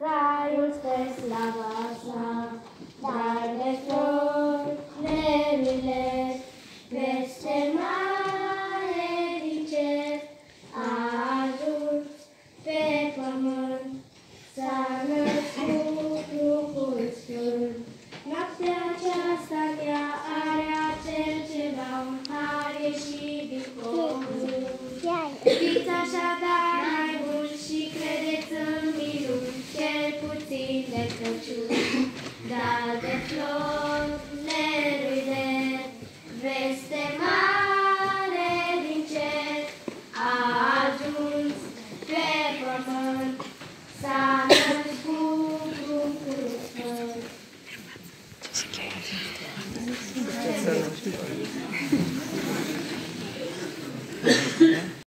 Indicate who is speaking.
Speaker 1: raiul spre slava sa, dar de flori nerurile peste mare rice a ajuns pe pământ, s-a născut Duhul Sfânt. Noaptea aceasta ea are acel ceva, un har ieșit din pământ. Fiți așadar puțin de Crăciun, dar de florile ne ruine. Veste mare din cer a ajuns pe pământ, s-a născut un crucifăr.